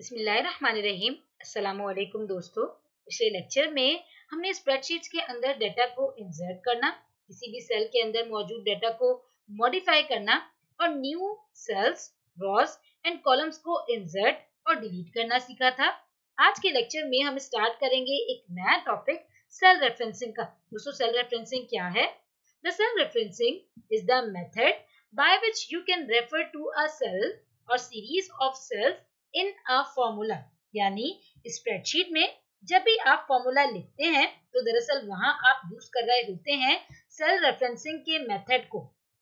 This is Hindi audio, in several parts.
अस्सलाम वालेकुम दोस्तों। पिछले लेक्चर में हमने स्प्रेडशीट्स के अंदर डाटा को इंसर्ट करना, किसी भी सेल के अंदर मौजूद डाटा को मॉडिफाई करना और new cells rows and columns को इंसर्ट और डिलीट करना सीखा था। आज के लेक्चर में हम स्टार्ट करेंगे एक नया टॉपिक सेल रेफरेंसिंग का। दोस्तों सेल रेफरेंसिंग क्या है? The cell referencing is the method by which you can refer to a cell or series of cells in a formula यानी स्प्रेडशीट में जब भी आप फॉर्मूला लिखते हैं तो दरअसल वहाँ आप यूज़ कर रहे होते हैं सेल रेफरेंसिंग के मेथड को,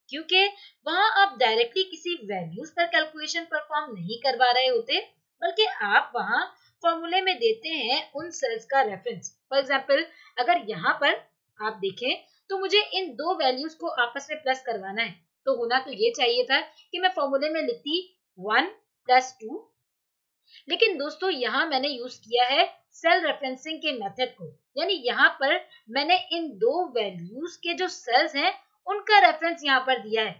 क्योंकि वहाँ आप डायरेक्टली किसी वैल्यूज़ पर कैलकुलेशन परफॉर्म नहीं करवा रहे होते, बल्कि आप वहाँ फॉर्मूले में देते हैं उन सेल्स का रेफरेंस फॉर एग्ज़ाम्पल अगर यहाँ पर आप देखें तो मुझे इन दो वैल्यूज़ को आपस में प्लस करवाना है तो होना तो ये चाहिए था कि मैं फॉर्मूले में लिखती वन प्लस टू लेकिन दोस्तों, यहाँ मैंने यूज़ किया है सेल रेफरेंसिंग के मेथड को। यानी यहाँ पर मैंने इन दो वैल्यूज़ के जो सेल्स हैं, उनका रेफरेंस यहाँ पर दिया है।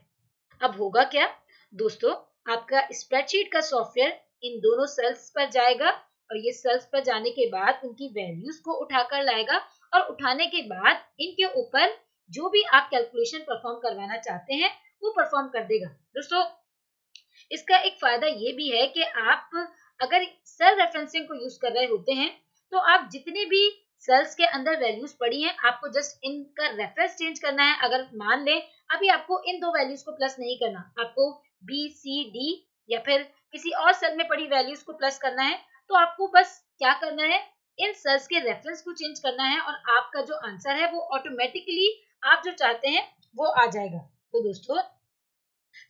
अब होगा क्या? दोस्तों, आपका स्प्रेडशीट का सॉफ्टवेयर इन दोनों सेल्स पर जाएगा और ये सेल्स पर जाने के बाद उनकी वैल्यूज़ को उठाकर लाएगा और उठाने के बाद इनके ऊपर जो भी आप कैलकुलेशन परफॉर्म करवाना चाहते हैं, वो परफॉर्म कर देगा। दोस्तों, इसका एक फ़ायदा ये भी है कि आप अगर सेल रेफरेंसिंग को यूज़ कर रहे होते हैं तो आप जितने भी सेल्स के अंदर वैल्यूज़ पड़ी हैं, आपको जस्ट इनका रेफरेंस चेंज करना है। अगर मान लें, अभी आपको इन दो वैल्यूज़ को प्लस नहीं करना, आपको बी सी डी या फिर किसी और सेल में पड़ी वैल्यूज़ को प्लस करना है तो आपको बस क्या करना है, इन सेल्स के रेफरेंस को चेंज करना है और आपका जो आंसर है वो ऑटोमेटिकली आप जो चाहते हैं, वो आ जाएगा। तो दोस्तों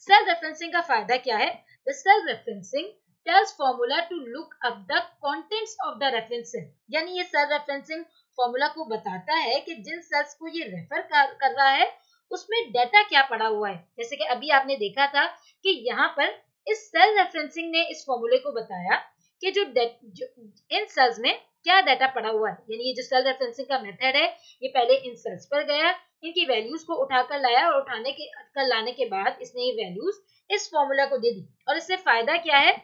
सेल रेफरेंसिंग का फ़ायदा क्या है? Cell referencing tells formula to look up the contents of the reference cell. यानी ये सेल रेफरेंसिंग फॉर्मूला को बताता है कि जिन सेल्स को ये रेफर कर, कर रहा है उसमें डाटा क्या पड़ा हुआ है। जैसे कि अभी आपने देखा था कि यहाँ पर इस सेल रेफरेंसिंग ने इस फॉर्मूले को बताया कि जो, जो इन सेल्स में क्या डाटा पड़ा हुआ है। यानी ये जो सेल रेफरेंसिंग का मेथड है ये पहले इन सेल्स पर गया इनकी वैल्यूज़ को उठाकर लाया और उठाने के कर लाने के बाद इसने ये वैल्यूज़ इस फॉर्मूला को दे दी। और इससे फ़ायदा क्या है?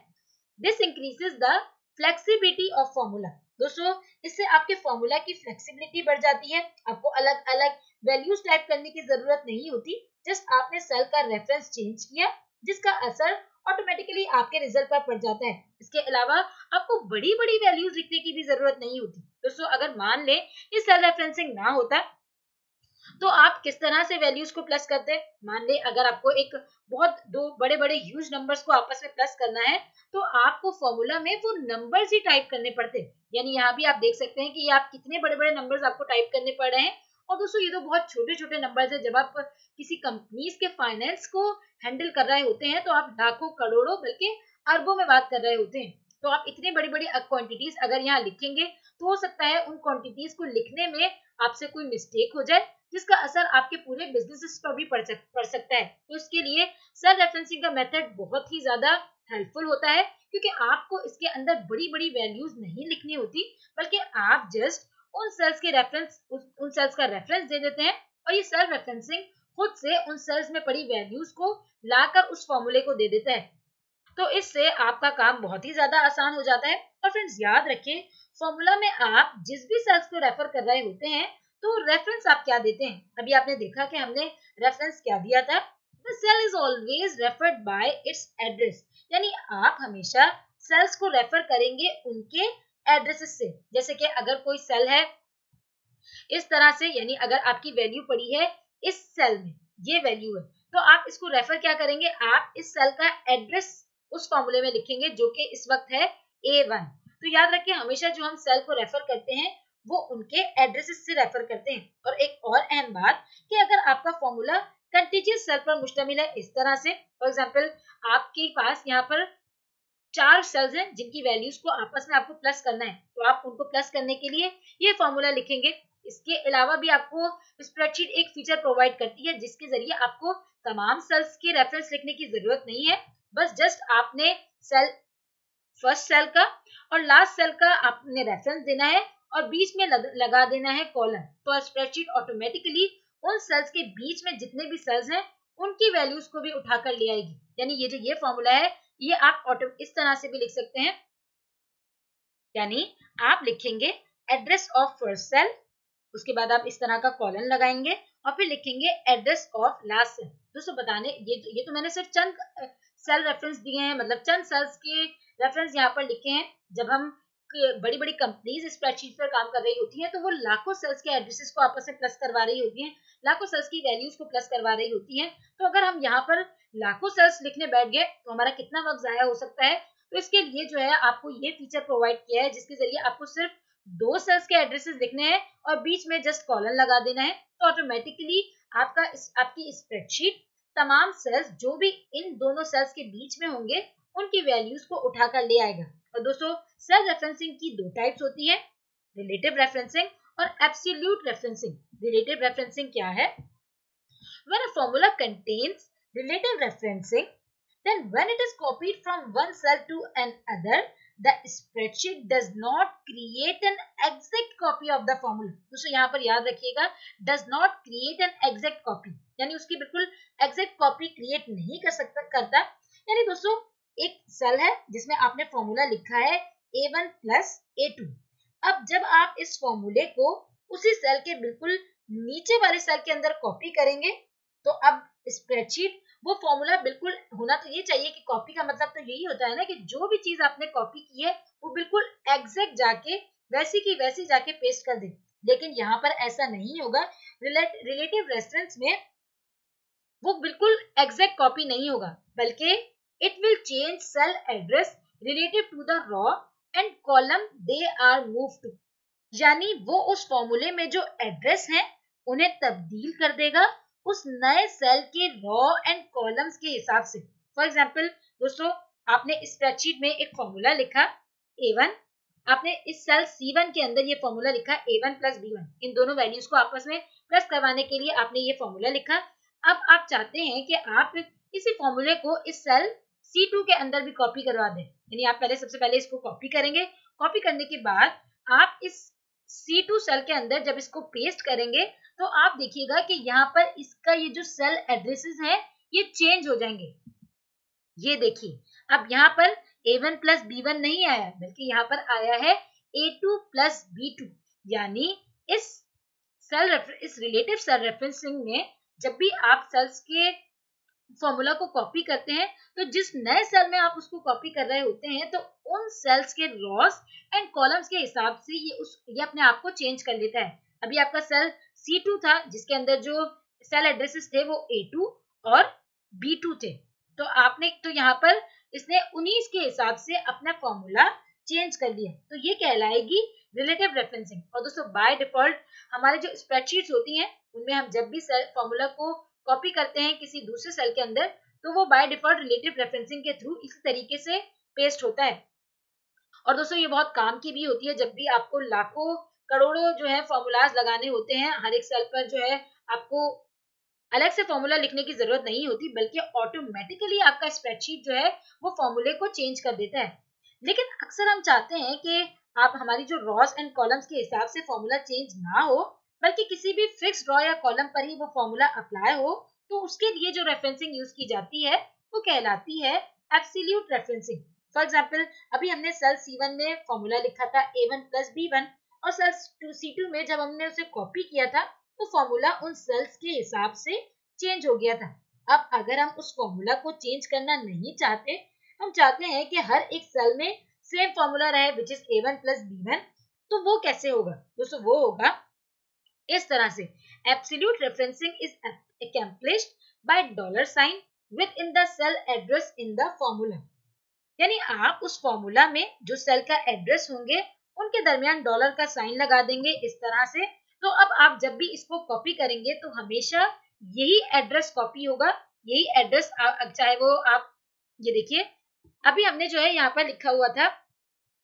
This increases the flexibility of formula दोस्तों, इससे आपके फॉर्मूला की फ्लेक्सिबिलिटी बढ़ जाती है। आपको अलग अलग वैल्यूज़ टाइप करने की ज़रूरत नहीं होती। जस्ट आपने सेल का रेफरेंस चेंज किया, जिसका असर ऑटोमेटिकली आपके रिज़ल्ट पर पड़ जाता है। इसके अलावा, आपको बड़ी बड़ी वैल्यूज़ लिखने की भी ज़रूरत नहीं होती। दोस्तों, अगर मान लें ये सेल रेफरेंसिंग ना होता तो आप किस तरह से वैल्यूज़ को प्लस करते हैं? मान ले, अगर आपको एक बहुत दो बड़े बड़े ह्यूज नंबर्स को आपस में प्लस करना है तो आपको फॉर्मूला में वो नंबर्स ही टाइप करने पड़ते हैं। यानी यहाँ भी आप देख सकते हैं कि ये आप कितने बड़े बड़े नंबर्स आपको टाइप करने पड़ रहे हैं। और दोस्तों, ये तो बहुत छोटे छोटे नंबर्स है। जब आप किसी कंपनीज़ के फाइनेंस को हैंडल कर रहे होते हैं तो आप लाखों, करोड़ों बल्कि अरबों में बात कर रहे होते हैं। तो आप इतनी बड़ी बड़ी क्वांटिटीज अगर यहाँ लिखेंगे तो हो सकता है उन क्वांटिटीज को लिखने में आपसे कोई मिस्टेक हो जाए। जिसका असर आपके पूरे बिज़नेस पर भी पड़, सकता है। तो इसके लिए सेल रेफरेंसिंग का मेथड बहुत ही ज़्यादा हेल्पफुल होता है क्योंकि आपको इसके अंदर बड़ी बड़ी वैल्यूज़ नहीं लिखनी होती बल्कि आप जस्ट उन सेल्स के रेफरेंस उन सेल्स का रेफरेंस दे देते हैं और ये सेल रेफरेंसिंग खुद से उन सेल्स में पड़ी वैल्यूज़ को लाकर उस फॉर्मूले को दे देता है। तो इससे आपका काम बहुत ही ज़्यादा आसान हो जाता है। और फ्रेंड्स याद रखें फॉर्मूला में आप जिस भी सेल्स को रेफर कर रहे होते हैं तो रेफरेंस आप क्या देते हैं? अभी आपने देखा कि हमने रेफरेंस क्या दिया था? The cell is always referred by its address यानी आप हमेशा सेल्स को रेफर करेंगे उनके एड्रेसेस से। जैसे कि अगर कोई सेल है, इस तरह से, यानी अगर आपकी वैल्यू पड़ी है इस सेल में, ये वैल्यू है तो आप इसको रेफर क्या करेंगे? आप इस सेल का एड्रेस उस फॉर्मूले में लिखेंगे जो कि इस वक्त है ए वन तो याद रखिए हमेशा जो हम सेल को रेफर करते हैं वो उनके एड्रेसेस से रेफर करते हैं। और एक और अहम बात कि अगर आपका फॉर्मूला कंटीजियस सेल पर मुश्तमिल है इस तरह से फॉर एग्ज़ाम्पल आपके पास यहाँ पर चार सेल्स हैं जिनकी वैल्यूज़ को आपस में आपको प्लस करना है तो आप उनको प्लस करने के लिए ये फॉर्मूला लिखेंगे। इसके अलावा भी आपको स्प्रेडशीट एक फीचर प्रोवाइड करती है, जिसके ज़रिए आपको तमाम सेल्स के रेफरेंस लिखने की ज़रूरत नहीं है। बस जस्ट आपने सेल फ़र्स्ट सेल का और लास्ट सेल का आपने रेफरेंस देना है और बीच में लगा देना है कॉलम तो स्प्रेडशीट ऑटोमेटिकली उन सेल्स के बीच में जितने भी सेल्स हैं, उनकी वैल्यूज़ को भी उठाकर ले आएगी. यानी ये जो ये फॉर्मूला है, ये आप ऑटो इस तरह से भी लिख सकते हैं. यानी आप लिखेंगे एड्रेस ऑफ़ फ़र्स्ट सेल उसके बाद आप इस तरह का कॉलन लगाएँगे और फिर लिखेंगे एड्रेस ऑफ़ लास्ट सेल दोस्तों बताने, ये ये तो मैंने सिर्फ़ चंद सेल रेफरेंस दिए हैं. मतलब चंद सेल्स के रेफरेंस यहाँ पर लिखे हैं. जब हम बड़ी बड़ी कंपनीज़ स्प्रेडशीट पर काम कर रही होती है तो वो लाखों सेल्स के एड्रेसेस को आपस में प्लस करवा रही होती हैं, लाखों सेल्स की वैल्यूज़ को प्लस करवा रही होती हैं। तो अगर हम यहाँ पर लाखों सेल्स लिखने बैठ गए तो हमारा कितना वक्त जाया हो सकता है? तो इसके लिए जो है आपको ये फीचर प्रोवाइड किया है, जिसके ज़रिए आपको सिर्फ़ दो सेल्स के एड्रेसेस लिखने हैं और बीच में जस्ट कॉलन लगा देना है। तो ऑटोमेटिकली आपका आपकी स्प्रेडशीट तमाम सेल्स जो भी इन दोनों सेल्स के बीच में होंगे, उनकी वैल्यूज़ को उठाकर ले आएगा। और दोस्तों सेल्फ रेफरेंसिंग की दो टाइप्स होती है रिलेटिव रेफरेंसिंग और एब्सोल्यूट रेफरेंसिंग रिलेटिव रेफरेंसिंग क्या है? When a formula contains relative referencing then when it is copied from one cell to another the spreadsheet does not create an exact copy of the formula दोस्तों, यहाँ पर याद रखिएगा does not create an exact copy यानी उसकी बिल्कुल एग्जैक्ट कॉपी क्रिएट नहीं कर सकता, करता। यानी दोस्तों एक सेल है जिसमें आपने फॉर्मूला लिखा है A one plus A two अब जब आप इस फॉर्मूले को उसी सेल के बिल्कुल नीचे वाले सेल के अंदर कॉपी करेंगे तो अब स्प्रेडशीट वो फॉर्मूला बिल्कुल होना तो ये चाहिए कि कॉपी का मतलब तो यही होता है ना कि जो भी चीज़ आपने कॉपी की है, वो बिल्कुल एग्जैक्ट जाके, वैसी की वैसी जाके पेस्ट कर दे। लेकिन यहाँ पर ऐसा नहीं होगा। रिलेटिव रेफरेंस में वो बिल्कुल एग्जैक्ट कॉपी नहीं होगा, बल्कि it will change cell address relative to the row and column they are move to यानी वो उस फॉर्मूले में जो एड्रेस है तब्दील कर देगा उस नए सेल के रॉ एंड कॉलम्स के हिसाब से। फॉर एग्ज़ाम्पल दोस्तों, आपने स्प्रेडशीट में एक फॉर्मूला लिखा ए वन आपने इस सेल सी वन के अंदर ये फॉर्मूला लिखा ए वन प्लस बी इन दोनों वैल्यूज़ को आपस में प्लस करवाने के लिए आपने ये फॉर्मूला लिखा। अब आप चाहते हैं कि आप इसी फॉर्मूले को इस सेल C2 के अंदर भी कॉपी करवा दें। यानी आप पहले सबसे पहले इसको कॉपी करेंगे। कॉपी करने के बाद आप इस C2 सेल के अंदर जब इसको पेस्ट करेंगे तो आप देखिएगा कि यहाँ पर इसका ये जो सेल एड्रेसेस है, ये चेंज हो जाएँगे। ये देखिए, अब यहाँ पर A1 प्लस बी वन नहीं आया, बल्कि यहाँ पर आया है A2 प्लस बी टू यानी इस सेल इस रिलेटिव सेल रेफरेंसिंग में जब भी आप सेल्स के फॉर्मूला को कॉपी करते हैं तो जिस नए सेल में आप उसको कॉपी कर रहे होते हैं तो उन सेल्स के रॉस एंड कॉलम्स के हिसाब से ये उस, ये अपने आप को चेंज कर लेता है। अभी आपका सेल C2 था, जिसके अंदर जो सेल एड्रेसेस थे वो A2 और B2 थे। तो आपने तो यहाँ पर इसने 19 के हिसाब से अपना फॉर्मूला चेंज कर लिया। तो ये कहलाएगी रिलेटिव रेफरेंसिंग और दोस्तों बाय डिफ़ॉल्ट हमारे जो स्प्रेडशीट्स होती हैं, उनमें हम जब भी सेल फॉर्मूला को कॉपी करते हैं किसी दूसरे सेल के अंदर तो वो बाय डिफ़ॉल्ट रिलेटिव रेफरेंसिंग के थ्रू इसी तरीके से पेस्ट होता है। और दोस्तों, ये बहुत काम की भी होती है, जब भी आपको लाखों करोड़ों जो है फॉर्मूलाज लगाने होते हैं, हर एक सेल पर जो है आपको अलग से फॉर्मूला लिखने की ज़रूरत नहीं होती, बल्कि ऑटोमेटिकली आपका स्प्रेडशीट जो है वो फॉर्मूले को चेंज कर देता है। लेकिन अक्सर हम चाहते हैं कि आप हमारी जो रॉस एंड कॉलम्स के हिसाब से फॉर्मूला चेंज ना हो बल्कि किसी भी फिक्स ड्रॉ या कॉलम पर ही वो फॉर्मूला अप्लाई हो तो उसके लिए जो रेफरेंसिंग यूज़ की जाती है, वो कहलाती है एब्सोल्यूट रेफरेंसिंग फॉर एग्ज़ाम्पल अभी हमने सेल C1 में फॉर्मूला लिखा था A1 प्लस बी वन और सेल C2 में जब हमने उसे कॉपी किया था तो फॉर्मूला उन सेल्स के हिसाब से चेंज हो गया था. अब अगर हम उस फॉर्मूला को चेंज करना नहीं चाहते, हम चाहते हैं कि हर एक सेल में सेम फॉर्मूला रहे which is A one plus B one तो वो कैसे होगा? दोस्तों, वो होगा इस तरह से। Absolute referencing is accomplished by dollar sign within the cell address in the formula यानी आप उस फॉर्मूला में जो सेल का एड्रेस होंगे, उनके दरमियान डॉलर का साइन लगा देंगे इस तरह से। तो अब आप जब भी इसको कॉपी करेंगे तो हमेशा यही एड्रेस कॉपी होगा। यही एड्रेस चाहे वो आप, ये देखिए, अभी हमने जो है यहाँ पर लिखा हुआ था,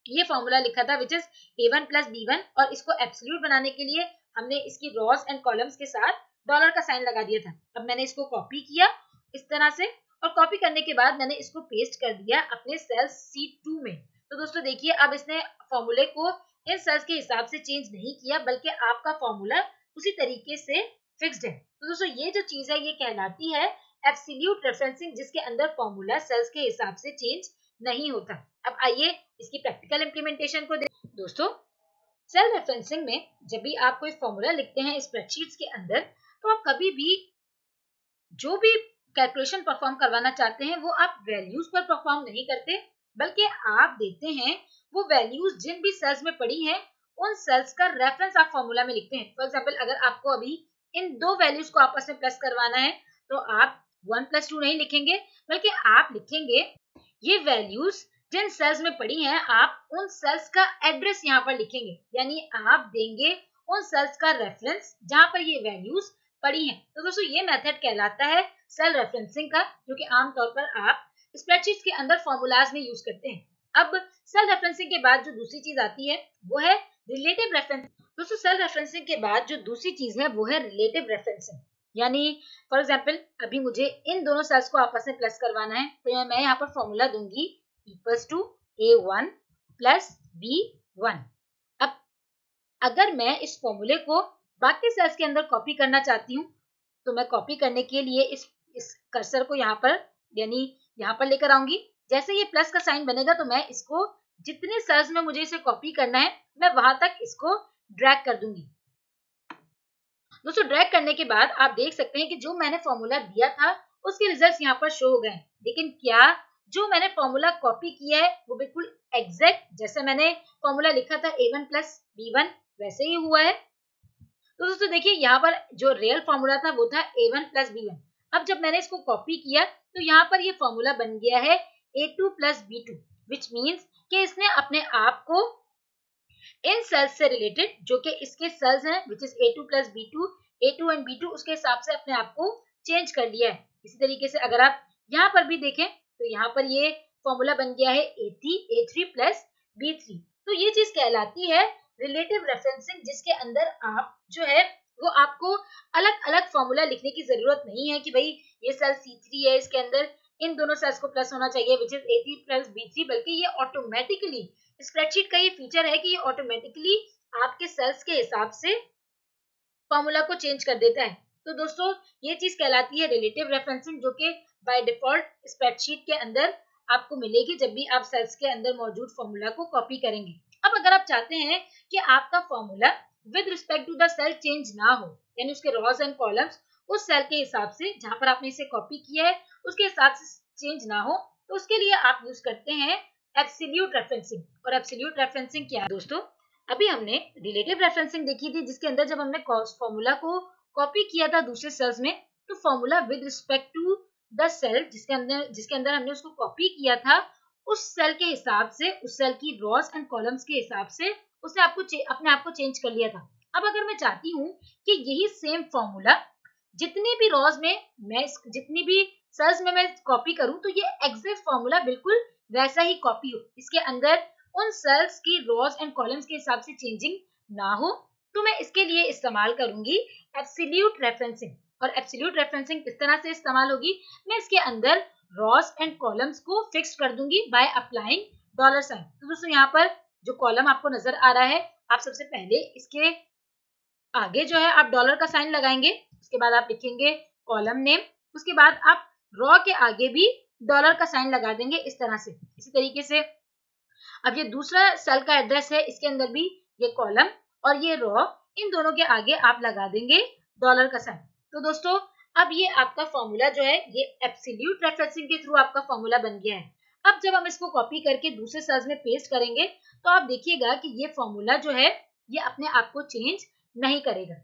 ये फॉर्मूला लिखा था which is A one plus B one और इसको एब्सोल्यूट बनाने के लिए हमने इसकी रॉस एंड कॉलम्स के साथ डॉलर का साइन लगा दिया था। अब मैंने इसको कॉपी किया इस तरह से और कॉपी करने के बाद मैंने इसको पेस्ट कर दिया अपने सेल सी टू में। तो दोस्तों देखिए, अब इसने फॉर्मूले को इन सेल्स के हिसाब से चेंज नहीं किया, बल्कि आपका फॉर्मूला उसी तरीके से फिक्स्ड है। तो दोस्तों ये जो चीज़ है, ये कहलाती है एब्सोल्यूट रेफरेंसिंग जिसके अंदर फॉर्मूला सेल्स के हिसाब से चेंज नहीं होता। अब आइए इसकी प्रैक्टिकल इम्प्लीमेंटेशन को देख दोस्तों सेल रेफरेंसिंग में जब भी आप कोई फॉर्मूला लिखते हैं स्प्रेडशीट्स के अंदर तो आप कभी भी जो भी कैलकुलेशन परफॉर्म करवाना चाहते हैं, वो आप वैल्यूज़ पर परफॉर्म नहीं करते, बल्कि आप देते हैं वो वैल्यूज़ जिन भी सेल्स में पड़ी हैं, उन सेल्स का रेफरेंस आप फॉर्मूला में लिखते हैं। फॉर एग्ज़ाम्पल अगर आपको अभी इन दो वैल्यूज़ को आपस में प्लस करवाना है तो आप वन प्लस टू नहीं लिखेंगे, बल्कि आप लिखेंगे ये वैल्यूज़ जिन सेल्स में पड़ी हैं, आप उन सेल्स का एड्रेस यहाँ पर लिखेंगे। यानी आप देंगे उन सेल्स का रेफरेंस जहाँ पर ये वैल्यूज़ पड़ी हैं। तो दोस्तों, ये मेथड कहलाता है सेल रेफरेंसिंग का, जो कि आमतौर पर आप स्प्रेडशीट के अंदर फॉर्मूलाज में यूज़ करते हैं। अब सेल रेफरेंसिंग के बाद जो दूसरी चीज़ आती है, वो है रिलेटिव रेफरेंस दोस्तों सेल रेफरेंसिंग के बाद जो दूसरी चीज़ है, वो है रिलेटिव रेफरेंसिंग यानी फॉर एग्ज़ाम्पल अभी मुझे इन दोनों सेल्स को आपस में प्लस करवाना है तो मैं यहाँ पर फॉर्मूला दूँगी equals to A one plus B one अब अगर मैं इस फॉर्मूले को बाकी सेल्स के अंदर कॉपी करना चाहती हूँ तो मैं कॉपी करने के लिए इस इस कर्सर को यहाँ पर, यानी यहाँ पर लेकर आऊँगी। जैसे ये प्लस का साइन बनेगा तो मैं इसको जितने सेल्स में मुझे इसे कॉपी करना है, मैं वहाँ तक इसको ड्रैग कर दूँगी। दोस्तों ड्रैग करने के बाद आप देख सकते हैं कि जो मैंने फॉर्मूला दिया था, उसके रिजल्ट्स यहाँ पर शो हो गए लेकिन क्या जो मैंने फॉर्मूला कॉपी किया है, वो बिल्कुल एग्जैक्ट जैसे मैंने फॉर्मूला लिखा था A one plus B one वैसे ही हुआ है। तो दोस्तों देखिए, यहाँ पर जो रियल फॉर्मूला था, वो था A one plus B one अब जब मैंने इसको कॉपी किया तो यहाँ पर ये फॉर्मूला बन गया है A two plus B two which means कि इसने अपने आप को इन सेल्स से रिलेटेड जो कि इसके सेल्स हैं which is A two plus B two A two and B two उसके हिसाब से अपने आप को चेंज कर लिया है। इसी तरीके से अगर आप यहाँ पर भी देखें तो यहाँ पर ये फॉर्मूला बन गया है A three A three plus B three तो ये चीज़ कहलाती है रिलेटिव रेफरेंसिंग जिसके अंदर आप जो है, वो आपको अलग अलग फॉर्मूला लिखने की ज़रूरत नहीं है कि भाई ये सेल सी थ्री है, इसके अंदर इन दोनों सेल्स को प्लस होना चाहिए which is A three plus B three बल्कि ये ऑटोमेटिकली स्प्रेडशीट का ये फीचर है कि ये ऑटोमेटिकली आपके सेल्स के हिसाब से फॉर्मूला को चेंज कर देता है। तो दोस्तों, ये चीज़ कहलाती है रिलेटिव रेफरेंसिंग जो कि बाय डिफ़ॉल्ट स्प्रेडशीट के अंदर आपको मिलेगी जब भी आप सेल्स के अंदर मौजूद फॉर्मूला को कॉपी करेंगे। अब अगर आप चाहते हैं कि आपका formula with respect to the cell change ना हो, यानी उसके रॉज एंड कॉलम्स उस सेल के हिसाब से जहाँ पर आपने इसे कॉपी किया है, उसके हिसाब से चेंज ना हो तो उसके लिए आप यूज़ करते हैं एब्सोल्यूट रेफरेंसिंग और एब्सोल्यूट रेफरेंसिंग क्या है दोस्तों? अभी हमने रिलेटिव रेफरेंसिंग देखी थी, जिसके अंदर जब हमने फॉर्मूला को कॉपी किया था दूसरे सेल्स में तो formula with respect to the cell जिसके अंदर जिसके अंदर हमने उसको कॉपी किया था, उस सेल के हिसाब से, उस सेल की रॉस एंड कॉलम्स के हिसाब से उसने आपको अपने आप को चेंज कर लिया था। अब अगर मैं चाहती हूँ कि यही सेम फॉर्मूला जितने भी रॉज में मैं जितनी भी सेल्स में मैं कॉपी करूँ तो ये एग्जैक्ट फॉर्मूला बिल्कुल वैसा ही कॉपी हो। इसके अंदर उन सेल्स की रॉज एंड कॉलम्स के हिसाब से चेंजिंग ना हो। तो मैं इसके लिए इस्तेमाल करूँगी एब्सोल्यूट रेफरेंसिंग और एब्सोल्यूट रेफरेंसिंग किस तरह से इस्तेमाल होगी? मैं इसके अंदर रॉस एंड कॉलम्स को फिक्स कर दूँगी बाय अप्लाइंग डॉलर साइन तो दोस्तों, यहाँ पर जो कॉलम आपको नज़र आ रहा है, आप सबसे पहले इसके आगे जो है, आप डॉलर का साइन लगाएँगे, उसके बाद आप लिखेंगे कॉलम नेम उसके बाद आप रॉ के आगे भी डॉलर का साइन लगा देंगे इस तरह से। इसी तरीके से अब ये दूसरा सेल का एड्रेस है, इसके अंदर भी ये कॉलम और ये रॉ इन दोनों के आगे आप लगा देंगे डॉलर का साइन तो दोस्तों, अब ये आपका फॉर्मूला जो है, ये एब्सोल्यूट रेफरेंसिंग के थ्रू आपका फॉर्मूला बन गया है. अब जब हम इसको कॉपी करके दूसरे सेल्स में पेस्ट करेंगे तो आप देखिएगा कि ये फॉर्मूला जो है, ये अपने आप को चेंज नहीं करेगा.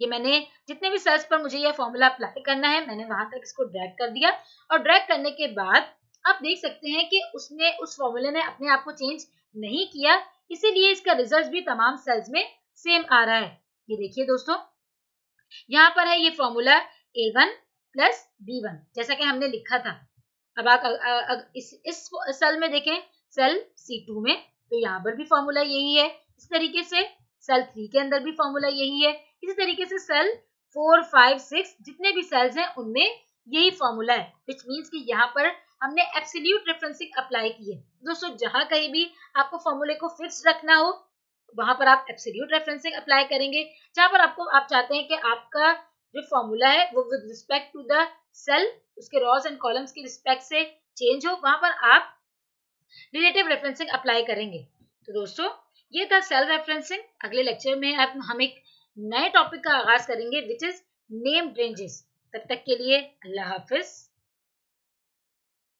ये मैंने जितने भी सेल्स पर मुझे ये फॉर्मूला अप्लाई करना है, मैंने वहाँ तक इसको ड्रैग कर दिया और ड्रैग करने के बाद आप देख सकते हैं कि उसने, उस फॉर्मूले ने अपने आप को चेंज नहीं किया, इसीलिए इसका रिज़ल्ट भी तमाम सेल्स में सेम आ रहा है। ये देखिए दोस्तों, यहाँ पर है ये formula A one plus B one जैसा कि हमने लिखा था। अब आप इस इस सेल में देखें सेल सी टू में तो यहाँ पर भी फॉर्मूला यही है। इस तरीके से सेल थ्री के अंदर भी फॉर्मूला यही है। इसी तरीके से सेल फोर फाइव सिक्स जितने भी सेल्स हैं, उनमें यही फॉर्मूला है विच मीन्स कि यहाँ पर हमने एब्सोल्यूट रेफरेंसिंग अप्लाई की है। दोस्तों, जहाँ कहीं भी आपको फॉर्मूले को फिक्स रखना हो, वहाँ पर आप एब्सोल्यूट रेफरेंसिंग अप्लाई करेंगे। जहाँ पर आपको, आप चाहते हैं कि आपका जो फॉर्मूला है, वो with respect to the cell उसके रॉज एंड कॉलम्स की रिस्पेक्ट से चेंज हो, वहाँ पर आप रिलेटिव रेफरेंसिंग अप्लाई करेंगे। तो दोस्तों, ये था सेल रेफरेंसिंग अगले लेक्चर में अब हम एक नए टॉपिक का आगाज़ करेंगे विच इज़ नेम रेंजेस तब तक के लिए अल्लाह हाफिज।